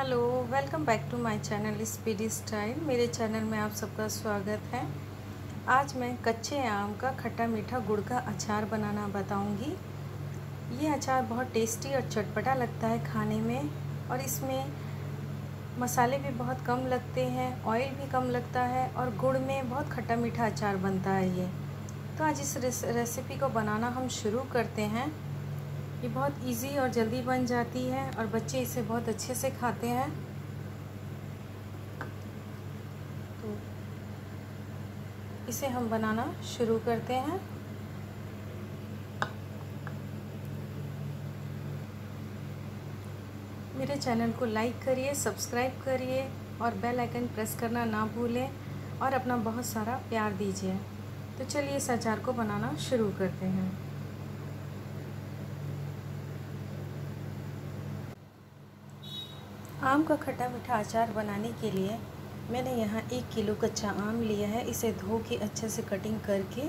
Hello, welcome back to my channel speedy style. मेरे channel में आप सबका स्वागत है। आज मैं कच्चे आम का खट्टा मीठा गुड़ का अचार बनाना बताऊँगी। ये अचार बहुत टेस्टी और चटपटा लगता है खाने में और इसमें मसाले भी बहुत कम लगते हैं ऑयल भी कम लगता है और गुड़ में बहुत खट्टा मीठा अचार बनता है ये। तो आज इस रेसिपी को बनाना हम शुरू करते हैं। ये बहुत इजी और जल्दी बन जाती है और बच्चे इसे बहुत अच्छे से खाते हैं। तो इसे हम बनाना शुरू करते हैं। मेरे चैनल को लाइक करिए, सब्सक्राइब करिए और बेल आइकन प्रेस करना ना भूलें और अपना बहुत सारा प्यार दीजिए। तो चलिए इस अचार को बनाना शुरू करते हैं। आम का खट्टा मीठा अचार बनाने के लिए मैंने यहाँ एक किलो कच्चा आम लिया है। इसे धो के अच्छे से कटिंग करके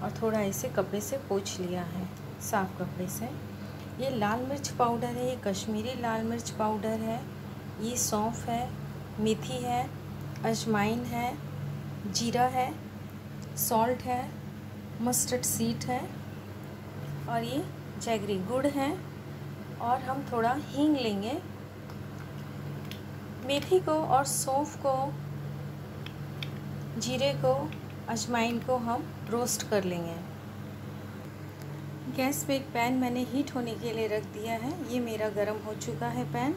और थोड़ा इसे कपड़े से पोछ लिया है। साफ़ कपड़े से। ये लाल मिर्च पाउडर है, ये कश्मीरी लाल मिर्च पाउडर है, ये सौंफ है, मेथी है, अजमाइन है, जीरा है सॉल्ट है मस्टर्ड सीड है और ये जैगरी गुड़ है। और हम थोड़ा हींग लेंगे। मेथी को और सौंफ को, जीरे को अजवाइन को हम रोस्ट कर लेंगे। गैस पे एक पैन मैंने हीट होने के लिए रख दिया है। ये मेरा गरम हो चुका है पैन।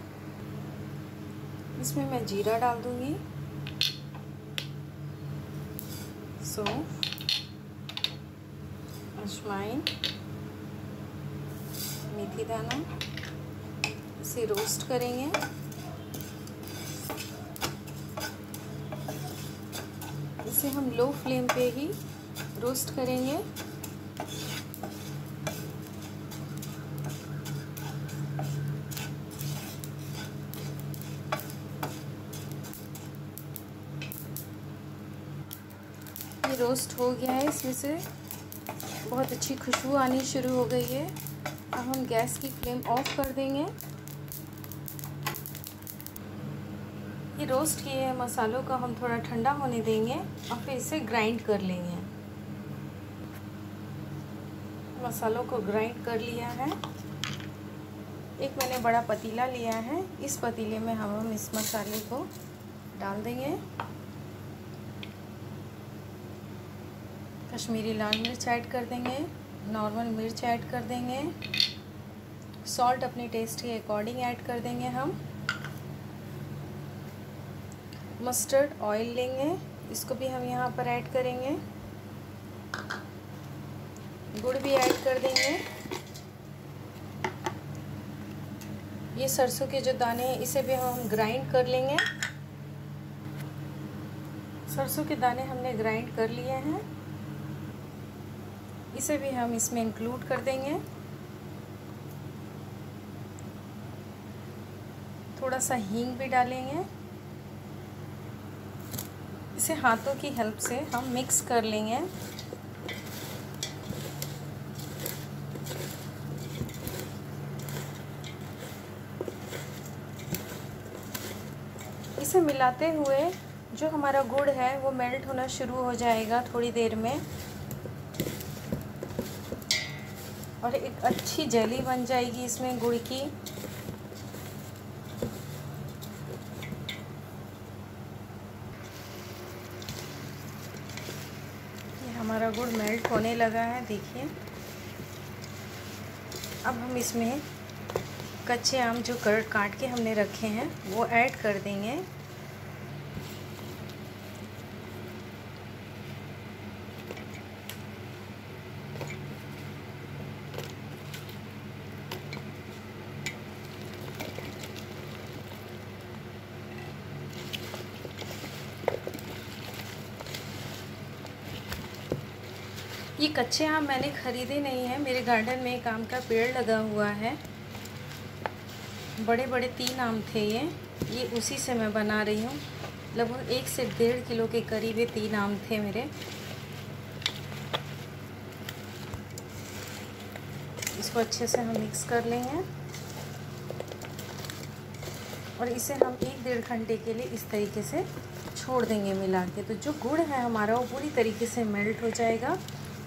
इसमें मैं जीरा डाल दूँगी। सौंफ अजवाइन मेथी दाना, इसे रोस्ट करेंगे। इसे हम लो फ्लेम पे ही रोस्ट करेंगे। ये रोस्ट हो गया है, इसमें से बहुत अच्छी खुशबू आनी शुरू हो गई है। अब हम गैस की फ्लेम ऑफ़ कर देंगे। ये रोस्ट किए हैं मसालों का हम थोड़ा ठंडा होने देंगे और फिर इसे ग्राइंड कर लेंगे। मसालों को ग्राइंड कर लिया है। एक मैंने बड़ा पतीला लिया है। इस पतीले में हम हम इस मसाले को डाल देंगे। कश्मीरी लाल मिर्च ऐड कर देंगे। नॉर्मल मिर्च ऐड कर देंगे। सॉल्ट अपने टेस्ट के अकॉर्डिंग ऐड कर देंगे हम। मस्टर्ड ऑयल लेंगे। इसको भी हम यहाँ पर ऐड करेंगे। गुड़ भी ऐड कर देंगे। ये सरसों के जो दाने हैं, इसे भी हम ग्राइंड कर लेंगे। सरसों के दाने हमने ग्राइंड कर लिए हैं। इसे भी हम इसमें इंक्लूड कर देंगे। थोड़ा सा हींग भी डालेंगे। इसे हाथों की हेल्प से हम मिक्स कर लेंगे। इसे मिलाते हुए जो हमारा गुड़ है, वो मेल्ट होना शुरू हो जाएगा थोड़ी देर में। और एक अच्छी जेली बन जाएगी इसमें गुड़ की हमारा गुड़ मेल्ट होने लगा है, देखिए। अब हम इसमें कच्चे आम जो कर काट के हमने रखे हैं, वो ऐड कर देंगे। कच्चे आम मैंने ख़रीदे नहीं हैं। मेरे गार्डन में एक आम का पेड़ लगा हुआ है। बड़े बड़े तीन आम थे ये। ये उसी से मैं बना रही हूँ। लगभग एक से डेढ़ किलो के करीब ये तीन आम थे मेरे। इसको अच्छे से हम मिक्स कर लेंगे। और इसे हम एक डेढ़ घंटे के लिए इस तरीके से छोड़ देंगे मिला के। तो जो गुड़ है हमारा, वो पूरी तरीके से मेल्ट हो जाएगा।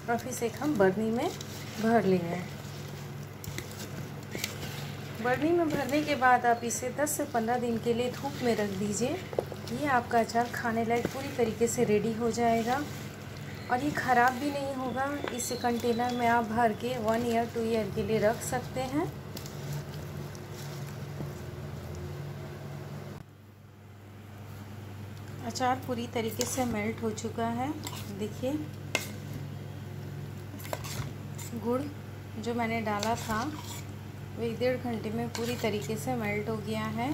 और फिर से हम बर्नी में भर लेंगे बर्नी में भरने के बाद आप इसे 10 से 15 दिन के लिए धूप में रख दीजिए। ये आपका अचार खाने लायक पूरी तरीके से रेडी हो जाएगा। और ये ख़राब भी नहीं होगा। इसे कंटेनर में आप भर के वन ईयर टू ईयर के लिए रख सकते हैं। अचार पूरी तरीके से मेल्ट हो चुका है। देखिए। गुड़ जो मैंने डाला था वो एक डेढ़ घंटे में पूरी तरीके से मेल्ट हो गया है।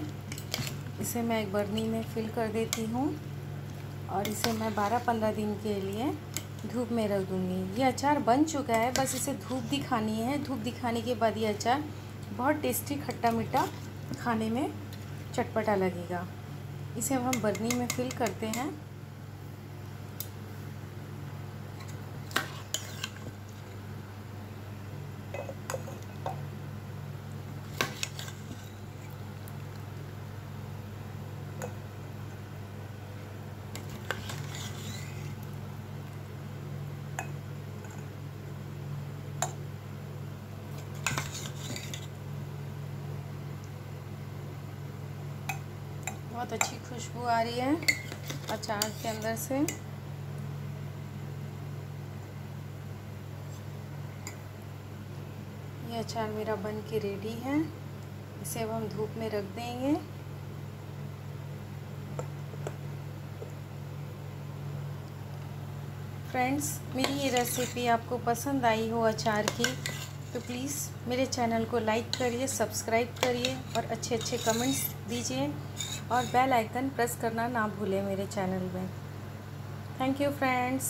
इसे मैं एक बर्नी में फिल कर देती हूँ और इसे मैं 12-15 दिन के लिए धूप में रख दूँगी। ये अचार बन चुका है, बस इसे धूप दिखानी है। धूप दिखाने के बाद ये अचार बहुत टेस्टी खट्टा मीठा खाने में चटपटा लगेगा। इसे अब हम बर्नी में फिल करते हैं। बहुत अच्छी खुशबू आ रही है अचार के अंदर से। ये अचार मेरा बन के रेडी है। इसे अब हम धूप में रख देंगे। फ्रेंड्स मेरी ये रेसिपी आपको पसंद आई हो अचार की तो प्लीज़ मेरे चैनल को लाइक करिए सब्सक्राइब करिए और अच्छे अच्छे कमेंट्स दीजिए। और बेल आइकन प्रेस करना ना भूलें मेरे चैनल में. Thank you friends